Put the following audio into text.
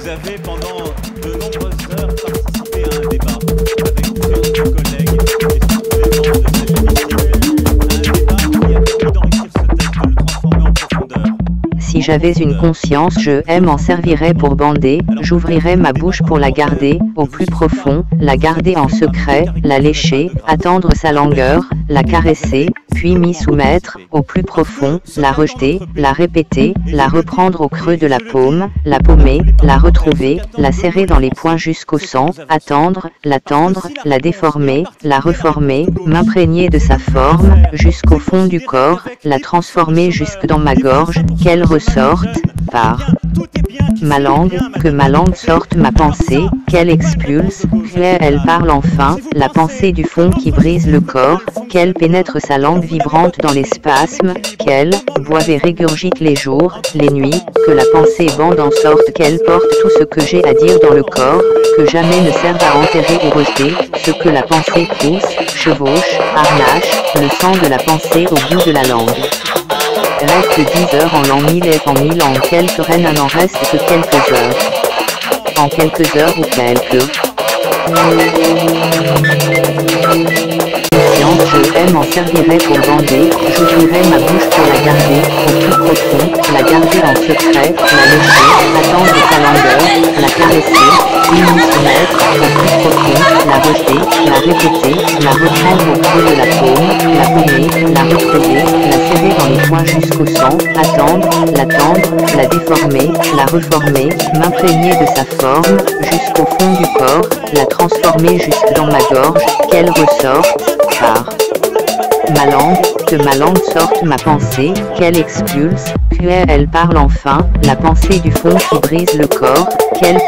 Vous avez pendant de nombreuses heures participé à un débat avec différents collègues et surtout les membres de cet hémicycle. Un débat qui a permis d'enrichir ce texte, de le transformer en profondeur. Si j'avais une conscience, je m'en servirais pour bander, j'ouvrirais ma bouche pour la garder, au plus profond, la garder en secret, la lécher, attendre sa langueur, la caresser, puis m'y soumettre, au plus profond, la rejeter, la répéter, la reprendre au creux de la paume, la paumer, la retrouver, la serrer dans les poings jusqu'au sang, attendre, l'attendre, la déformer, la reformer, m'imprégner de sa forme, jusqu'au fond du corps, la transformer jusque dans ma gorge, qu'elle ressorte, par ma langue, que ma langue sorte ma pensée, qu'elle expulse, qu'elle parle enfin, la pensée du fond qui brise le corps, qu'elle pénètre sa langue vibrante dans les spasmes, qu'elle boive et régurgite les jours, les nuits, que la pensée bande en sorte qu'elle porte tout ce que j'ai à dire dans le corps, que jamais ne serve à enterrer ou rejeter, ce que la pensée pousse, chevauche, harnache, le sang de la pensée au bout de la langue. Reste dix heures en l'an mille et en mille en quelques reines n'en reste que quelques heures. En quelques heures ou quelques. Conscience, je m'en servirai pour bander, j'ouvrirai ma bouche pour la garder, au plus profond, la garder en secret, la lécher, attendre sa longueur, la caresser, m'y soumettre, au plus profond, la rejeter, la répéter, la reprendre au de la paume, la paumer, la retrouver, poings jusqu'au sang, attendre, l'attendre, la déformer, la reformer, m'imprégner de sa forme, jusqu'au fond du corps, la transformer jusque dans ma gorge, qu'elle ressorte, par ma langue, que ma langue sorte ma pensée, qu'elle expulse, qu'elle parle enfin, la pensée du fond qui brise le corps, qu'elle